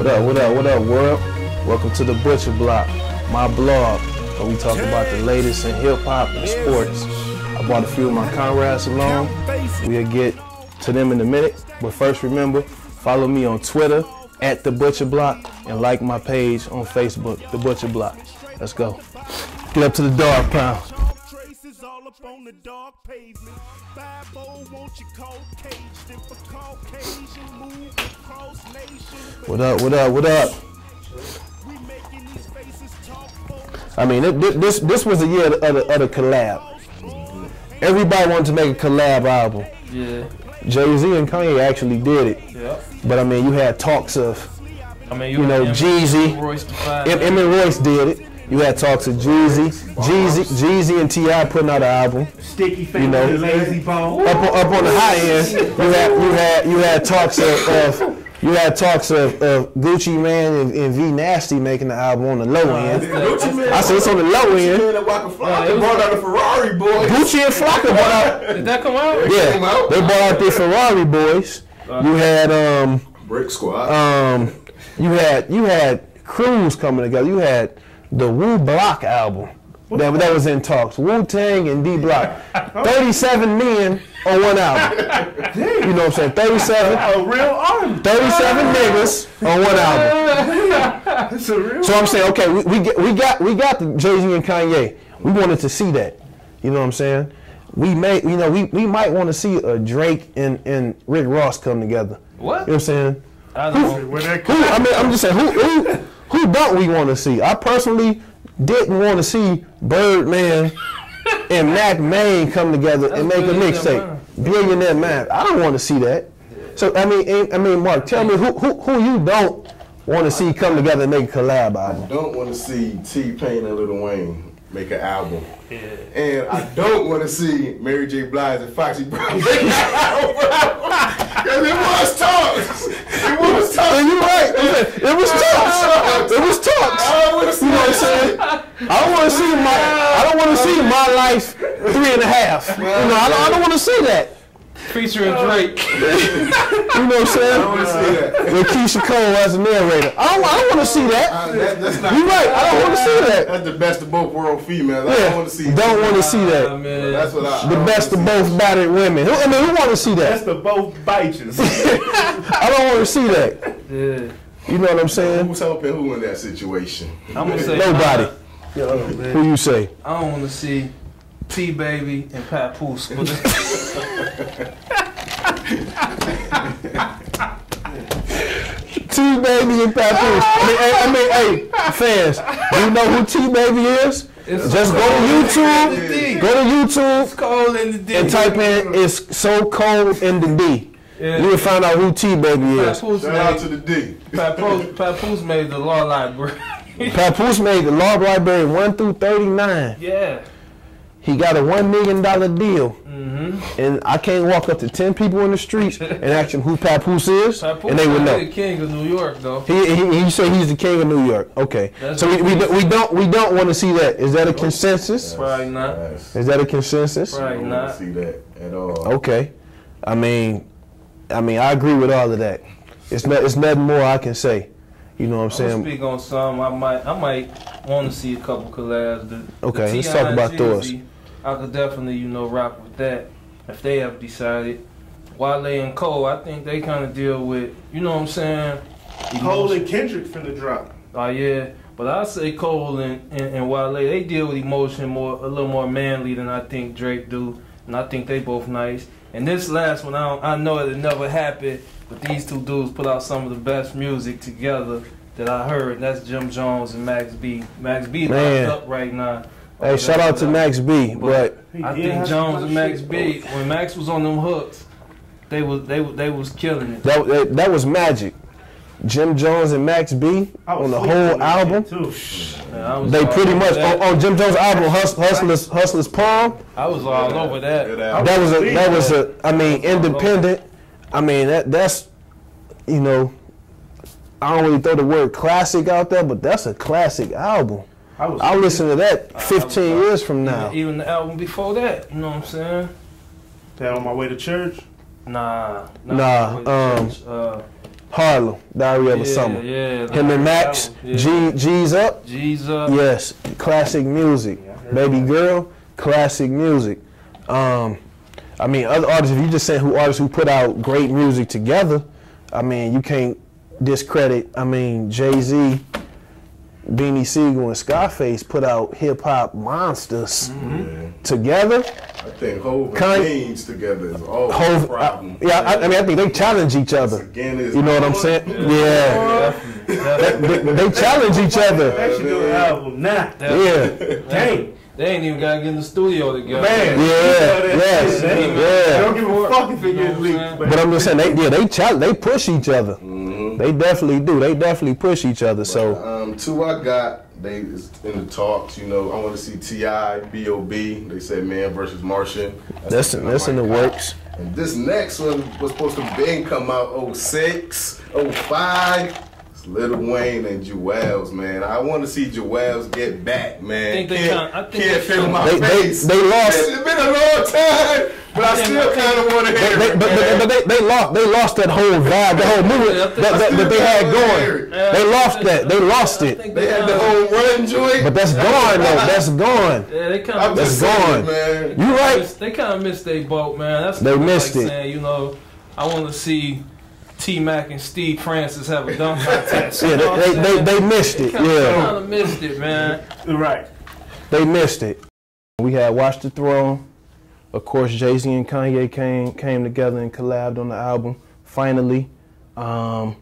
What up, what up, what up, world? Welcome to the Butcher Block, my blog, where we talk about the latest in hip hop and sports. I brought a few of my comrades along. We'll get to them in a minute. But first, remember, follow me on Twitter at The Butcher Block and like my page on Facebook, The Butcher Block. Let's go. Get up to the dog pound. On the dark pavement. Five oh, won't you call Cajun for Caucasian move. What up, what up, what up? We making these faces talk for I mean, it, this this was the year of the, of the, of the collab. Everybody wanted to make a collab album. Yeah, Jay Z and Kanye actually did it, yeah. but I mean, you had talks of I mean, You know, had Jeezy. Royce. Em- Emmett Royce did it. You had talks of Jeezy, Jeezy, Jeezy and Ti putting out an album. Sticky Fingaz, You know. Layzie Bone. Up on, up on the high end, you had you had you had talks of, of you had talks of, of Gucci Mane and, and V Nasty making the album on the low end. Gucci Mane. I said it's on the low end. Man, that Waka Flocka Yeah, brought out a Ferrari, boy. Gucci and Flocka brought out Did that come out? Yeah, came out. they brought out the Ferrari Boyz. You had um Brick Squad. um you had you had crews coming together. You had the Wu Block album that, that was in talks. Wu Tang and D Block. Thirty-seven men on one album. You know what I'm saying? Thirty-seven. A real army. 37 niggas on one album. It's a real So I'm saying, okay, we, we get we got we got the Jay Z and Kanye. We wanted to see that. You know what I'm saying? We may, you know, we, we might want to see a Drake and, and Rick Ross come together. What? You know what I'm saying? I don't know. Where that Who, I mean, I'm just saying, who who who don't we want to see? I personally didn't want to see Birdman and Mack Maine come together and make a mixtape. Billionaire Man. I don't want to see that. So I mean, I mean, Mark, tell me who who, who you don't want to see come together and make a collab album. don't want to see T Pain and Lil Wayne make an album. Yeah. And I don't want to see Mary J. Blige and Foxy Brown make an album. Because it was talks. It was And you're right. It was talks. It was talks. I don't want to see You know what I'm saying? I don't want to see my I don't want to see my life three and a half. You know, I don't, I don't want to see that. Featuring Drake. You know what I'm saying? I don't want to see that. with Keyshia Cole as a narrator. I don't, I don't want to see that. Uh, that- that's not. You're right. I don't want to see that. That's the best of both world females. I Yeah. don't want to see. Don't want to see that. man. That's what I. The best of both battered women. I mean, who want to see That's that? the both bitches. I don't want to see that. Yeah. You know what I'm saying? Who's helping who in that situation? I'm gonna say Nobody. I, Who you say? I don't want to see T Baby and Papoose. T Baby and Papoose. I mean, hey, I mean, hey, fans, you know who T Baby is? It's Just go to YouTube. Go to YouTube cold in the D. and type in "It's so cold in the D." Yeah. You will find out who T Baby is. Papoose Shout out to the D. Papoose, Papoose made the law library. Papoose made the Law Library one through thirty nine. yeah. He got a one million dollar deal, Mm-hmm. and I can't walk up to ten people in the streets and ask them who Papoose is, Papoose and they would is know. the king of New York, though. He, he, he said he's the king of New York. Okay, That's so we, we, we don't we don't want to see that. Is that a consensus? Probably not. Nice. Is that a consensus? Right. I don't not. see that at all. Okay, I mean, I mean I agree with all of that. It's not it's nothing more I can say. You know what I'm saying? I'm gonna saying? speak on some. I might, I might want to see a couple collabs. The, Okay, the let's talk about those. I could definitely, you know, rock with that if they have decided. Wale and Cole, I think they kind of deal with, you know what I'm saying? Cole and Kendrick finna drop. Oh yeah, but I say Cole and, and, and Wale, they deal with emotion more, a little more manly than I think Drake do, and I think they both nice. And this last one, I, don't, I know it never happened, but these two dudes put out some of the best music together that I heard. And that's Jim Jones and Max B. Max B Man. locked up right now. Hey, shout out to Max B. But He I think Jones and Max shit. B. When Max was on them hooks, they was they was- they was killing it. that that, that was magic. Jim Jones and Max B on the whole album. shit, Too. Man, They pretty much on, on Jim Jones' album, Hus- Hustlers Hustlers Palm. I was all over that. That was a that was a I mean independent. I mean that that's you know I don't really throw the word classic out there, but that's a classic album. I was. I'll listen to that 15 years from now. Even the album before that, you know what I'm saying? That on my way to church. Nah, Nah, Wait, um, Church, uh, Harlem, Diary of yeah, a Summer. Yeah, Him and Max, Yeah. G, G's up. G's up. Yes, classic music. Baby girl, classic music. Um, I mean, other artists. If you just say who artists who put out great music together, I mean, you can't discredit. I mean, Jay Z, Beanie Sigel, and Scarface put out hip hop monsters Yeah. together. I think Hov and Kind- Beans together is all Hov, a problem. yeah, I, I mean, I think they challenge each other. Again, is You know what I'm saying? Yeah, they, they challenge each other. They should do an album now. Yeah, Dang. They ain't even gotta get in the studio together. Man. yeah, You know that yes, shit, they- yeah. Don't give a fuck if it You know gets leaked. But But I'm just saying, they yeah, they challenge, they push each other. Mhm. They definitely do. They definitely push each other. So Um, two I got, they is in the talks. You know, I want to see Ti, B.O.B. They said Man versus Martian. that's something I that's in the cop. works. And this next one was supposed to been come out 06, 05. It's Lil Wayne and Juelz, man. I want to see Juelz get back, man. I think they can't, kinda- I think can't they feel kinda- my They- they- face. they lost- It's been a long time, but I think- still kind of want to They, hear they, it. but, but, but they, they lost they lost that whole vibe, the whole movement that, that, that they had going. Yeah, They lost that. They lost it. think They had the kinda- whole run joint. But that's gone though. That's gone. Yeah, they kind of just That's saying, gone. man. You right. They kind of missed their boat, man. That's They like missed it. Saying, you know, I want to see T Mac and Steve Francis have a dunk contest. Yeah, You know what they, they, they, they missed it. Kind Yeah, of missed it, man. right. they missed it. We had Watch the Throne. Of course, Jay Z and Kanye came came together and collabed on the album. Finally, um,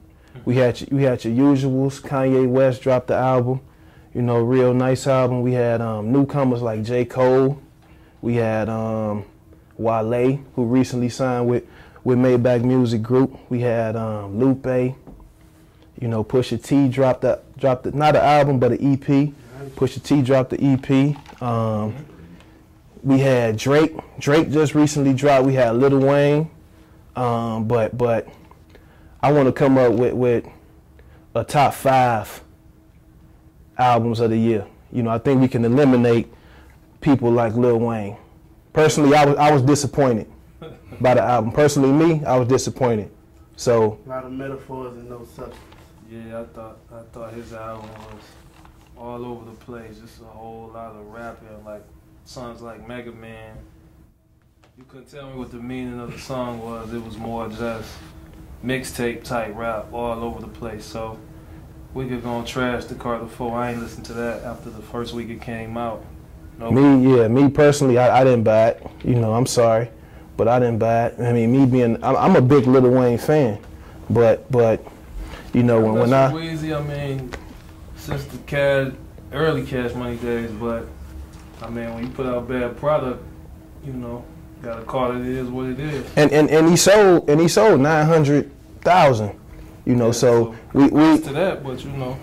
we had we had your usuals. Kanye West dropped the album. You know, real nice album. We had um, newcomers like J Cole. We had um, Wale, who recently signed with with Maybach Music Group. We had um, Lupe. You know, Pusha T dropped the dropped the, not an album but an EP. Pusha T dropped the EP. Um, we had Drake. Drake just recently dropped. We had Lil Wayne. Um, but but I want to come up with with a top five albums of the year. You know, I think we can eliminate people like Lil Wayne. Personally, I was I was disappointed by the album. Personally, me, I was disappointed. So A lot of metaphors and no substance. Yeah, I thought I thought his album was all over the place. Just a whole lot of rapping, like songs like Megaman. You couldn't tell me what the meaning of the song was. It was more just mixtape type rap all over the place. So we could go and trash the Carter Four. I ain't listened to that after the first week it came out. No, Me, yeah, me personally, I, I didn't buy it. You know, I'm sorry, but I didn't buy it. I mean, me being, I'm, I'm a big Lil Wayne fan, but, but, you know, when, when I, Weezy, I mean, since the cash, early cash money days, but I mean, when you put out bad product, you know, gotta call it is what it is. and, and, and he sold, and he sold nine hundred thousand. You know, Yeah, so so- we, we, To that, but you know,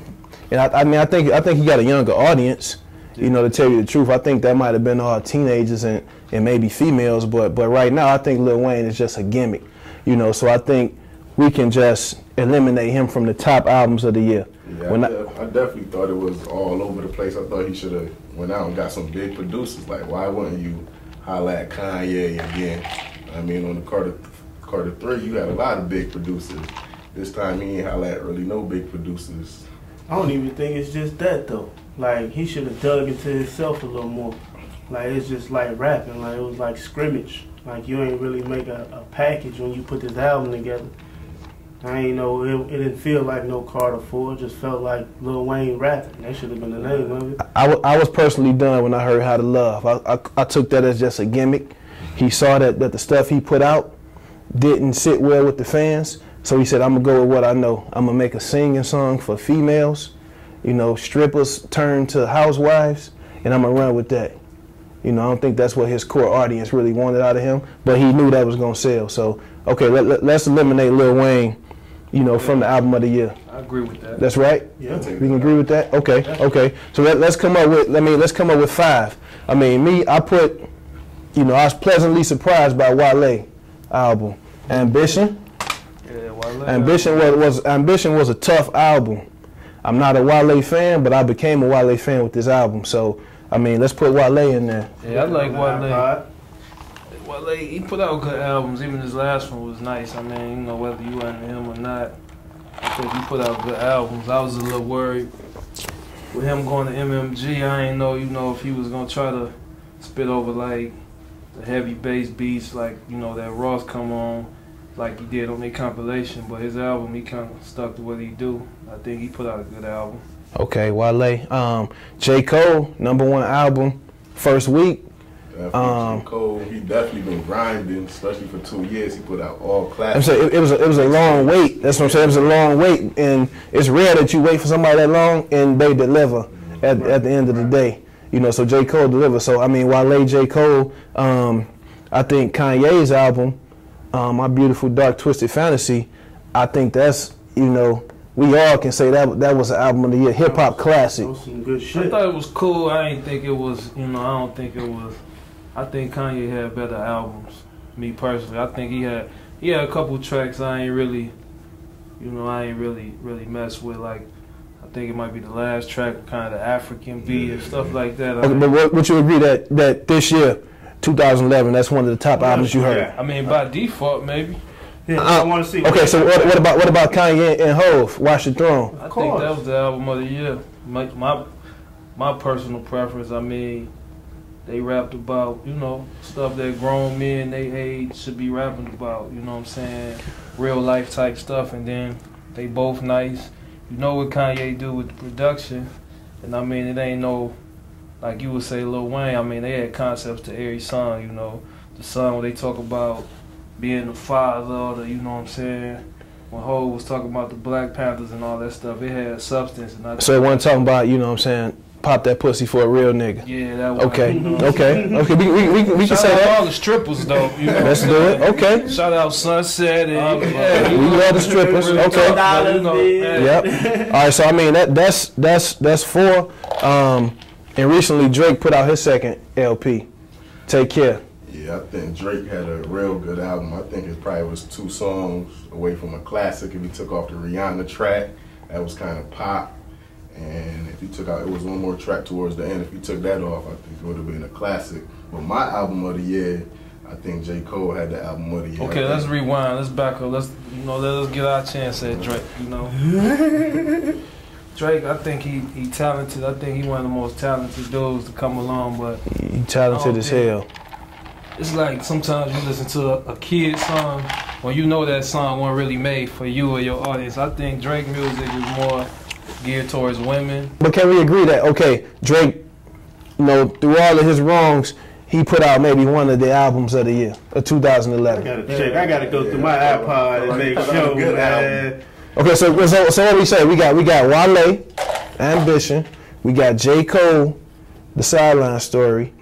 and I, I mean, I think, I think he got a younger audience. You know, to tell you the truth, I think that might have been all teenagers and, and maybe females, but, but right now, I think Lil Wayne is just a gimmick. You know, so I think we can just eliminate him from the top albums of the year. Yeah, When I, I- def- I definitely thought it was all over the place. I thought he should have went out and got some big producers. Like, why wouldn't you holla at Kanye again? I mean, on the Carter Carter Three, you had a lot of big producers. This time, he ain't holla at really no big producers. I don't even think it's just that though. Like he should have dug into himself a little more. Like it's just like rapping. Like it was like scrimmage. Like you ain't really make a, a package when you put this album together. I ain't know it, it didn't feel like no Carter Four. It just felt like Lil Wayne rapping. That should have been the name of it. I, I was personally done when I heard How to Love. I, I, I took that as just a gimmick. He saw that, that the stuff he put out didn't sit well with the fans. So he said, I'm to go with what I know. I'm to make a singing song for females. You know, strippers turn to housewives, and I'm to run with that. You know, I don't think that's what his core audience really wanted out of him, but he knew that was going to sell. So, okay, let, let, let's eliminate Lil Wayne, you know, from the album of the year. I agree with that. That's right? Yeah. We can agree with that. Okay, okay. So let, let's come up with. Let me let's come up with five. I mean, me, I put. You know, I was pleasantly surprised by Wale album. Ambition. Yeah, Wale, Ambition was, was Ambition was a tough album. I'm not a Wale fan, but I became a Wale fan with this album. So I mean, let's put Wale in there. Yeah, I like Wale. Wale, he put out good albums. Even his last one was nice. I mean, you know, whether you into him or not, I think he put out good albums. I was a little worried with him going to MMG. I ain't know, you know, if he was gonna try to spit over like the heavy bass beats, like you know that Ross come on, like he did on their compilation. But his album, he kind of stuck to what he do. I think he put out a good album. Okay, Wale. Um, J. Cole, number one album, first week. Definitely Um, J. Cole, he definitely been grinding, especially for two years. He put out all classics. I'm saying it, it was a, it was a long wait. That's what I'm saying. It was a long wait, and it's rare that you wait for somebody that long and they deliver at, at the end of the day. You know, so J. Cole delivered. So I mean, Wale, J. Cole. Um, I think Kanye's album, um, My Beautiful Dark Twisted Fantasy. I think that's you know we all can say that that was an album of the year, hip hop classic. That was some good I thought it was cool. I didn't think it was, you know, I don't think it was. I think Kanye had better albums. Me personally, I think he had he had a couple tracks I ain't really, you know, I ain't really really mess with. Like, I think it might be the last track, kind of the African beat and stuff like that. Okay, but what, would you agree that that this year, 2011, that's one of the top albums you heard? Yeah. I mean, by default, maybe. Yeah, Uh, I want to see. Okay, so what, what about what about Kanye and Hov? Watch the Throne. I think that was the album of the year. My my my personal preference. I mean, they rapped about you know stuff that grown men they age should be rapping about. You know what I'm saying? Real life type stuff, and then they both nice. You know what Kanye do with the production, and I mean it ain't no like you would say Lil Wayne. I mean they had concepts to every song. You know the song where they talk about being the father, the you know what I'm saying when Ho was talking about the Black Panthers and all that stuff, it had substance. And I So one talking about you know what I'm saying, pop that pussy for a real nigga. yeah, that was Okay, okay, okay. We we, we, we can Shout say out that. all the strippers though. You know Let's do it. Okay. Shout out Sunset and yeah, We love the strippers. Real Okay. talk, but, you know, yeah. Yep. All right. So I mean that that's that's that's four. Um, and recently Drake put out his second LP. Take care. Yeah, I think Drake had a real good album. I think it probably was two songs away from a classic. If he took off the Rihanna track, that was kind of pop. And if he took out, it was one more track towards the end. If he took that off, I think it would have been a classic. But my album of the year, I think J. Cole had the album of the year. Okay, let's rewind. Let's back up. Let's you know, let us get our chance at Drake. You know, Drake. I think he he talented. I think he one of the most talented dudes to come along. But he talented as yeah. hell. It's like sometimes you listen to a, a kid song when you know that song wasn't really made for you or your audience. I think Drake music is more geared towards women. But can we agree that okay, Drake, you know, through all of his wrongs, he put out maybe one of the albums of the year of I gotta check. I gotta go through my Yeah. iPod and make Put out a sure, good man. Okay, so so so what we say? We got we got Wale, Ambition. We got J Cole, The Sideline Story,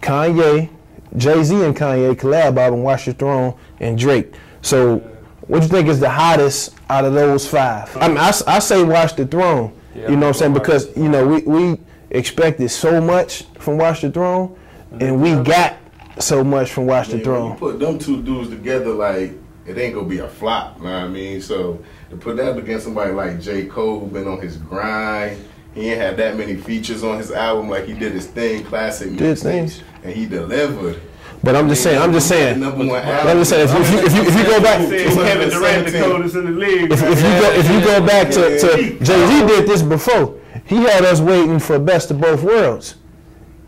Kanye, Jay Z and Kanye collab album Watch Your Throne, and Drake. So what do you think is the hottest out of those five? I mean, I, s- I say Watch the Throne. Yeah, you know what I'm saying? Because you know we we expected so much from Watch the Throne, and we got so much from Watch the Man, when you Throne. put them two dudes together, like it ain't gonna be a flop. You know what I mean? So to put that against somebody like J. Cole, who been on his grind, he ain't had that many features on his album. Like he did his thing, classic Did mixtapes, things. and he delivered. But I'm just saying. I'm just saying. Number one I'm just saying. If you, if you, if you, if you go back, Said Kevin Durant, the 217. coldest in the league. If, if you go if you go back to, to Jay Z did this before. He had us waiting for best of both worlds.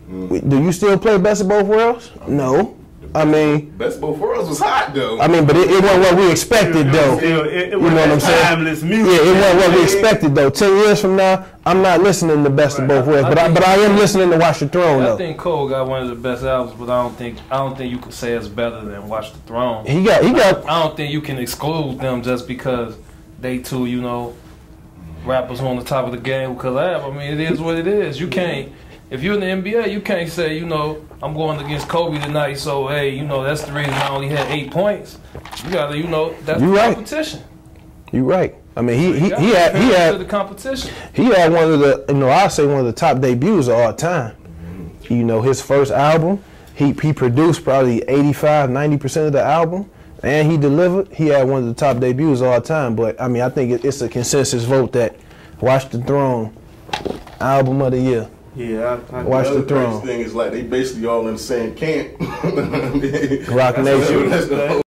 We- Do you still play best of both worlds? No. I mean, Best of Both Worlds was hot though. I mean, but it, it wasn't what we expected though. Still, it, it You know what I'm saying? timeless Yeah, it wasn't what we expected though. Ten years from now, I'm not listening to best of both worlds, but I, but I am listening to Watch the Throne I though. think Cole got one of the best albums, but I don't think I don't think you could say it's better than Watch the Throne. He got he got I don't think you can exclude them just because they two, you know, rappers on the top of the game collab. I mean, it is what it is. You can't. If you're in the NBA, you can't say, you know, I'm going against Kobe tonight, so hey, you know, that's the reason I only had eight points. You gotta, you know, that's You the right. competition. you right. I mean, he he, he had he had the competition. he had one of the you know I say one of the top debuts of all time. You know his first album, he he produced probably 85, 90 percent of the album, and he delivered. He had one of the top debuts of all time. But I mean I think it, it's a consensus vote that Watch the Throne album of the year. Yeah, I, I, Watch the other crazy Throne. thing is like they basically all in the same camp. Roc Nation. the- That's the whole